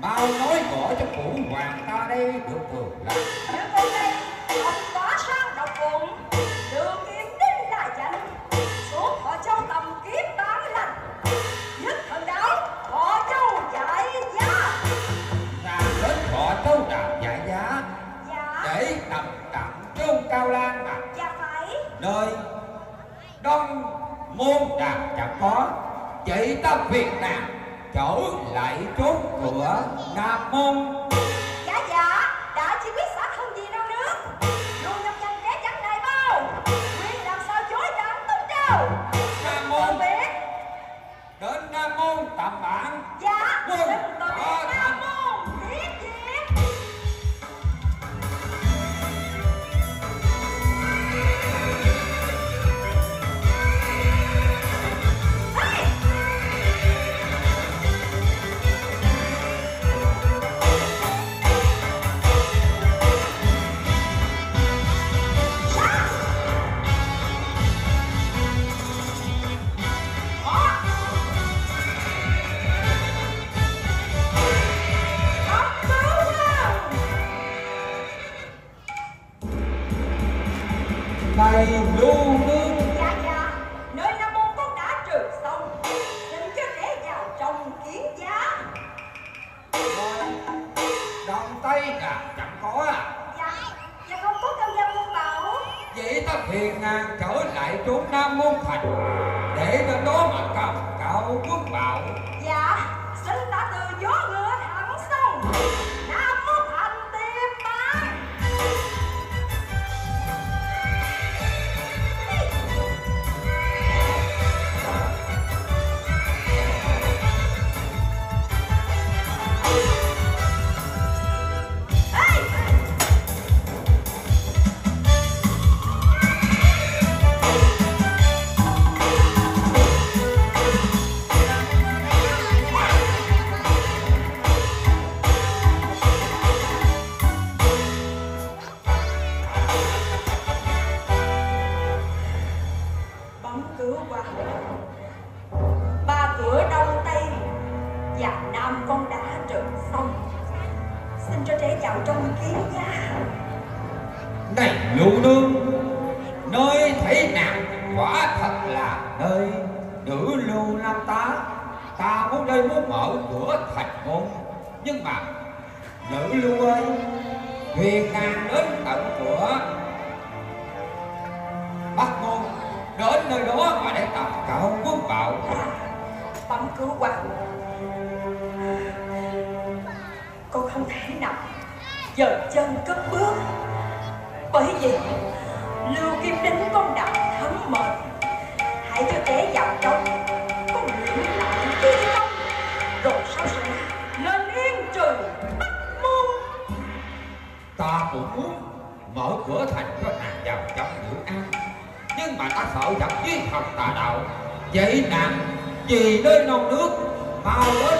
mau nói rõ cho phụ hoàng ta đây được thường là Như con đây, ông quá sang độc bụng Đường kiếm đinh là danh Xuống họ châu tầm kiếm bán lành. Nhất thần đạo, họ châu dạy giá. Nàng đến họ châu đào giải giá. Dạ, để nằm tặng chôn cao lan mà. Dạ phải. Nơi đông môn đàm chẳng có chỉ ta việt nam chỗ lại chốt cửa nam môn. Thiên ngang trở lại trốn nam môn thành, để cho đó mà cầm cao quốc bảo cứu cửa qua con không thể nào giờ chân cất bước. Bởi vì lưu kim đính con đạo thấm mệt hãy cho trẻ vào trong con luyện lại chi công rồi sau sẽ lên yên trừ bắt môn ta cũng muốn mở cửa thành cho nàng vào trong dưỡng an nhưng mà ta sợ gặp duy thần tà đạo vậy nàng vì nơi non nước mau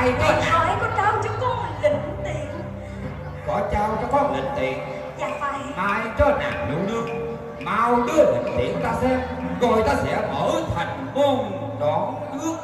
ai thôi Thầy hỏi có trao cho con lĩnh tiền. Có trao cho con lĩnh tiền. Dạ phải. Mai cho nàng lưu nước, Mau đưa lĩnh tiền ta xem Rồi ta sẽ mở thành môn đón nước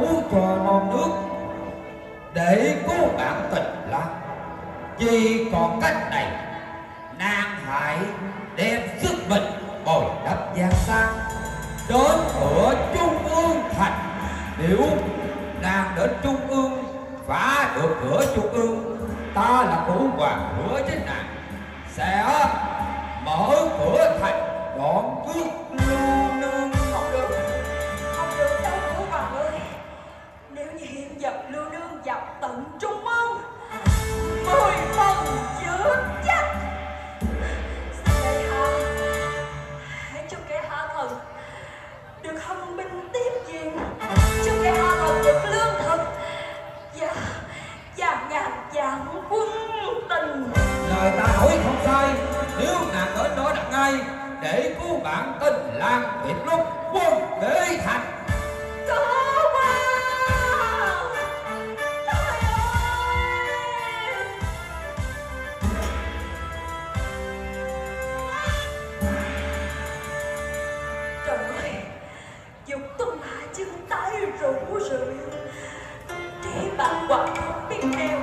cứu cho non nước, để cứu bản tình lắm chỉ còn cách này nàng hãy đem sức mình bồi đắp gian sang đến cửa trung ương thành. Nếu nàng đến trung ương, phá được cửa trung ương, ta là phủ hoàng hứa với nàng, sẽ mở cửa thành đón trước luôn bản quả bị theo